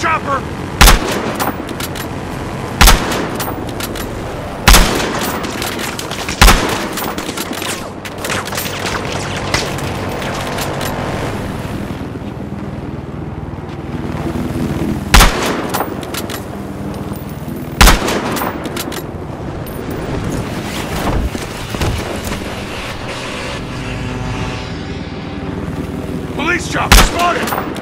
chopper! Police chopper spotted!